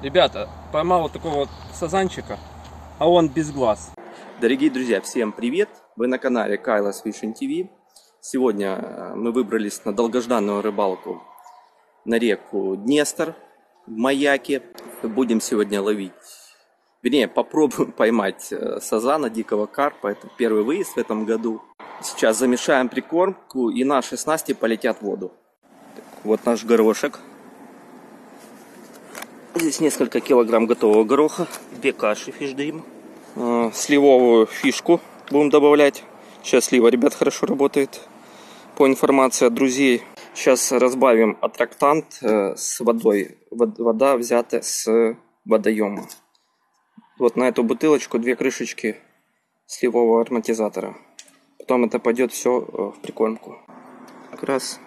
Ребята, поймал вот такого вот сазанчика, а он без глаз. Дорогие друзья, всем привет! Вы на канале Кайлас Fishing TV. Сегодня э, мы выбрались на долгожданную рыбалку на реку Днестр в Маяке. Будем сегодня ловить, вернее, попробуем поймать э, сазана, дикого карпа. Это первый выезд в этом году. Сейчас замешаем прикормку и наши снасти полетят в воду. Вот наш горошек. Здесь несколько килограмм готового гороха, две каши фишдрим, э, сливовую фишку будем добавлять. Сейчас слива, ребят, хорошо работает. По информации от друзей, сейчас разбавим аттрактант э, с водой. Вода взята с водоема. Вот на эту бутылочку две крышечки сливового ароматизатора. Потом это пойдет все э, в прикормку. Как раз.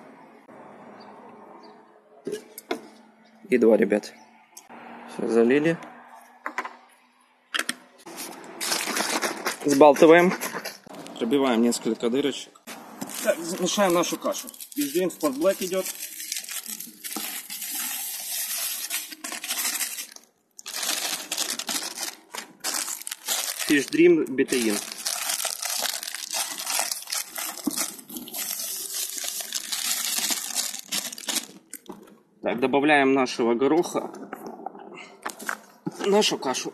И два, ребят. Залили. Сбалтываем. Пробиваем несколько дырочек. Так, замешаем нашу кашу. Везде Sport Black идет. Fish Dream бетаин. Так, добавляем нашего гороха нашу кашу.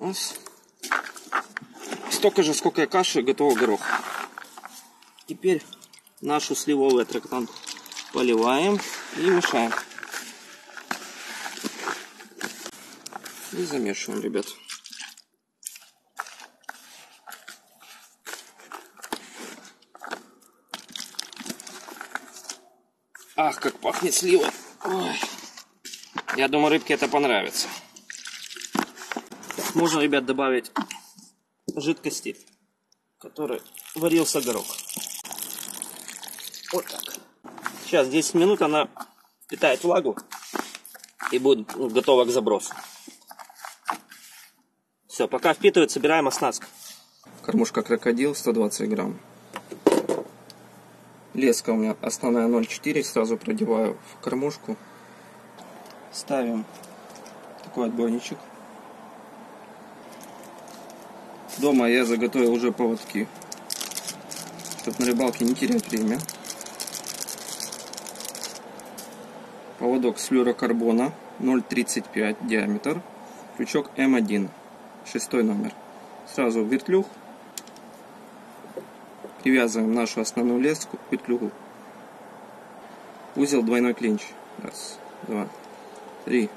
Раз. Столько же, сколько и каши, готового гороха. Теперь нашу сливовый аттрактант поливаем и мешаем. И замешиваем, ребят. Ах, как пахнет сливой. Ой. Я думаю, рыбке это понравится. Можно, ребят, добавить жидкости, в которой варился горох. Вот так. Сейчас 10 минут она питает влагу и будет ну, готова к забросу. Все, пока впитывает, собираем оснастку. Кормушка крокодил 120 грамм. Леска у меня основная 0,4, сразу продеваю в кормушку. Ставим такой отбойничек. Дома я заготовил уже поводки, чтобы на рыбалке не терять время. Поводок с флюрокарбона 0,35 диаметр. Крючок М1, шестой номер. Сразу вертлюг. Привязываем нашу основную леску к вертлюгу. Узел двойной клинч. Раз, два, три,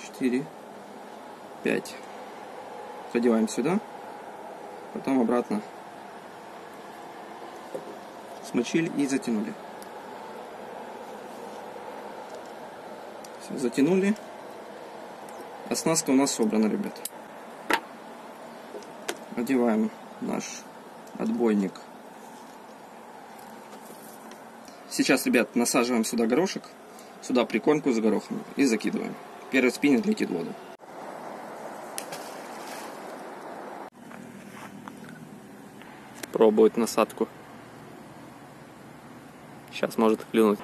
четыре, пять. Продеваем сюда. Потом обратно. Смочили и затянули. Все, затянули. Оснастка у нас собрана, ребят. Одеваем наш отбойник Сейчас, ребят, насаживаем сюда горошек, сюда прикормку с горохом и закидываем. Первый спиннинг летит в воду. Пробует насадку. Сейчас может клюнуть.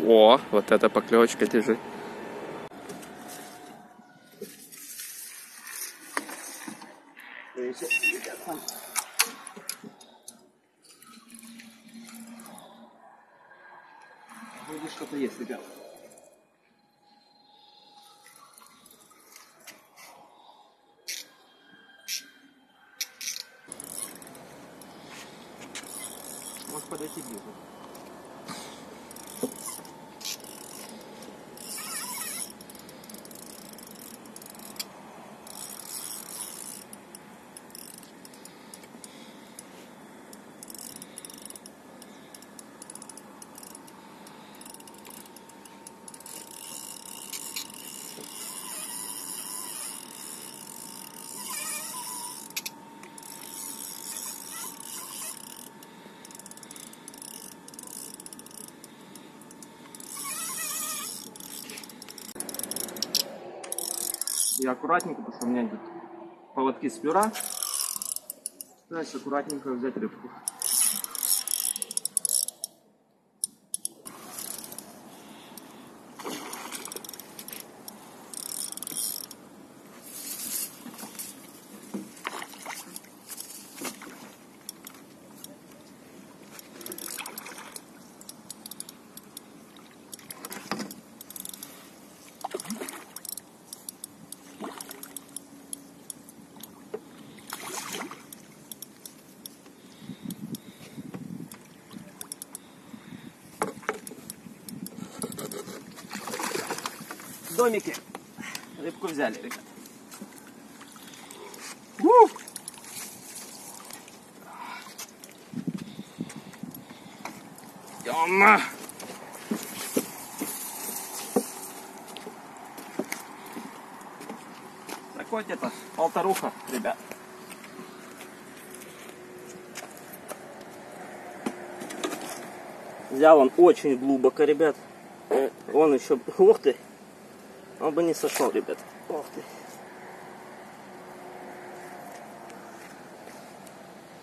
О, вот эта поклевочка лежит. Вроде что-то есть, ребят. Vamos poder seguir. Я аккуратненько, потому что у меня идут поводки с пера. Стараюсь аккуратненько взять рыбку. Домике. Рыбку взяли, ребят. У! Ёма! Такой где-то полторуха, ребят. Взял он очень глубоко, ребят. Э, Он еще... Ух ты! Он бы не сошел, ребят. Ух ты.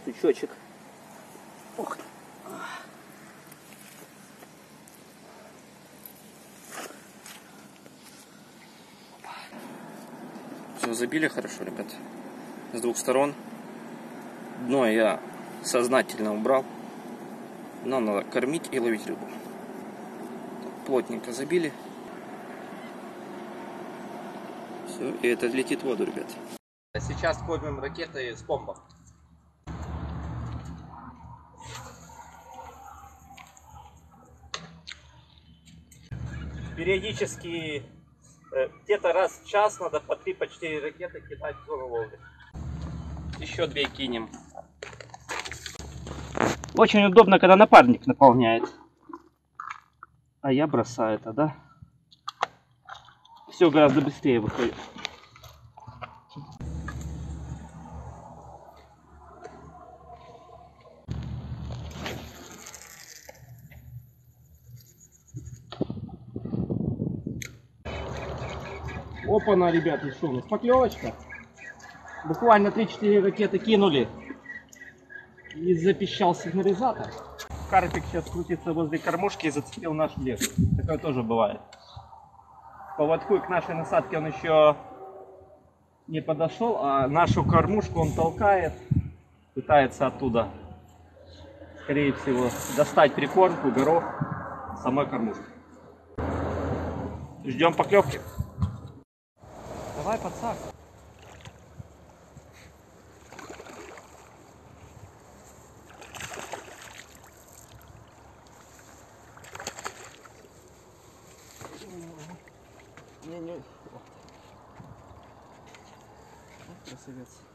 Сучочек. Ух ты. Все, забили хорошо, ребят. С двух сторон. Дно я сознательно убрал. Нам надо кормить и ловить рыбу. Плотненько забили. Все, и это летит в воду, ребят. Сейчас кормим ракетой с помпа. Периодически э, где-то раз в час надо по 3 по 4 ракеты кидать в зону ловли. Еще две кинем. Очень удобно, когда напарник наполняет. А я бросаю тогда. Все гораздо быстрее выходит. Опа-на, ребят, что у нас? Поклевочка. Буквально 3-4 ракеты кинули. И запищал сигнализатор. Карпик сейчас крутится возле кормушки и зацепил наш лес. Такое тоже бывает. По поводку и к нашей насадке он еще не подошел, а нашу кормушку он толкает, пытается оттуда, скорее всего, достать прикормку, горох самой кормушки. Ждем поклевки. Давай, подсак. Не, не. Красавец.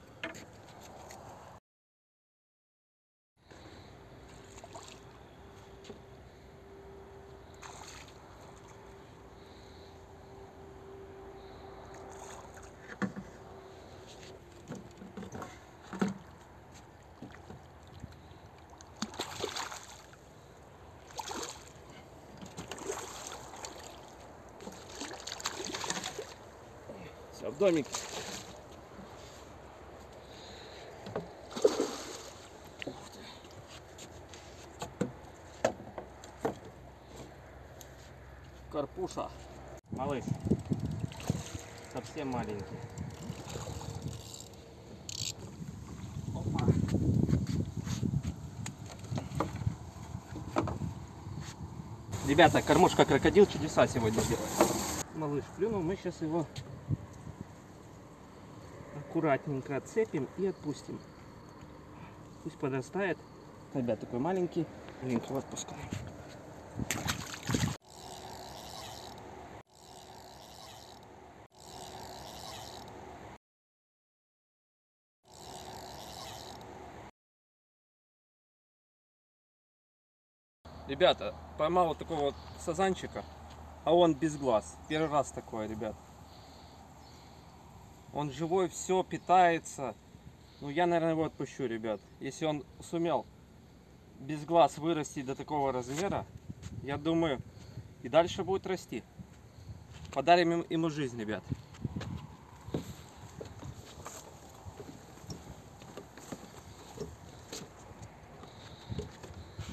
В домик. Карпуша. Малыш. Совсем маленький. Ребята, кормушка крокодил чудеса сегодня делает. Малыш плюнул, мы сейчас его аккуратненько отцепим и отпустим. Пусть подрастает. Ребят, такой маленький. Маленького отпускаем. Ребята, поймал вот такого вот сазанчика, а он без глаз. Первый раз такое, ребят. Он живой, все питается. Ну, я, наверное, его отпущу, ребят. Если он сумел без глаз вырасти до такого размера, я думаю, и дальше будет расти. Подарим им- ему жизнь, ребят.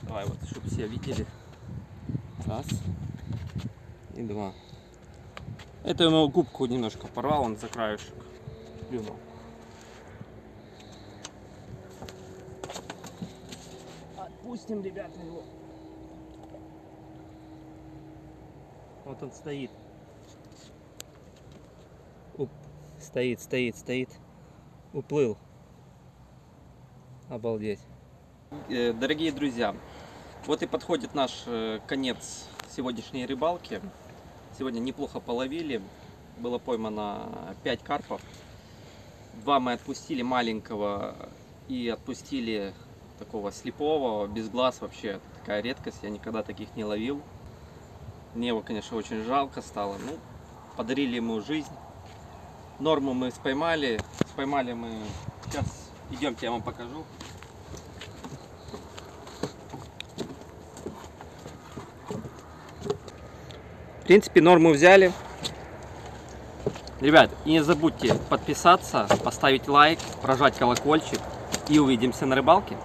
Давай вот, чтобы все видели. Раз и два. Это ему губку немножко порвал, он за краешек плюнул. Отпустим, ребята, его. Вот он стоит. Уп. Стоит, стоит, стоит. Уплыл. Обалдеть. Э, Дорогие друзья, вот и подходит наш э, конец сегодняшней рыбалки. Сегодня неплохо половили. Было поймано 5 карпов. Два мы отпустили маленького и отпустили такого слепого, без глаз вообще. Такая редкость, я никогда таких не ловил. Мне его, конечно, очень жалко стало. Ну, подарили ему жизнь. Норму мы споймали. Споймали мы... Сейчас идемте, я вам покажу. В принципе, норму взяли. Ребят, не забудьте подписаться, поставить лайк, прожать колокольчик. И увидимся на рыбалке.